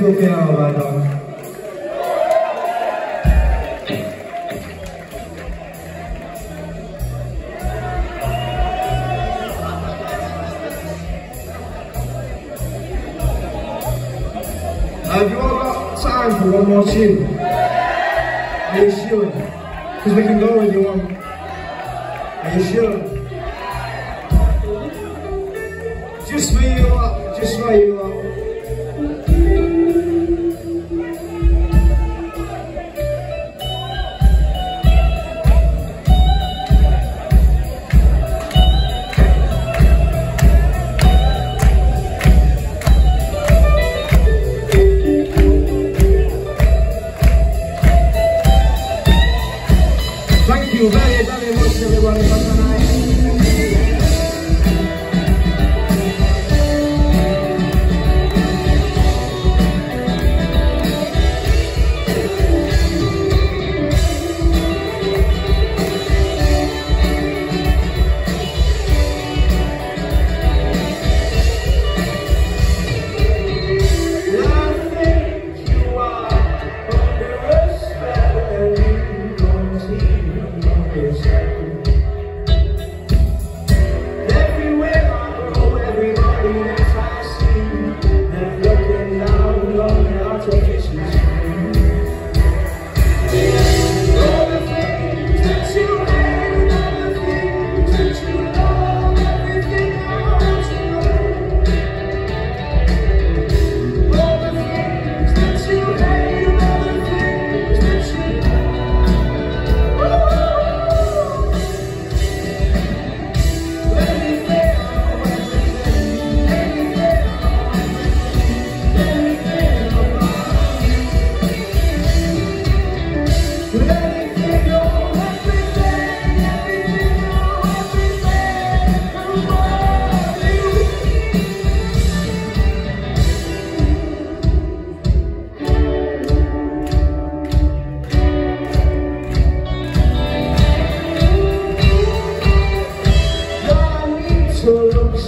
Facebook kaya mga bata. Have you all got time for one more tune? Are you sure? Because we can go when you want. Are you sure? Just where you are, just where you are. You very, very much everybody for tonight.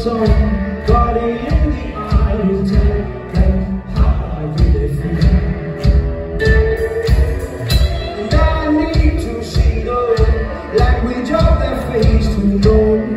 Somebody know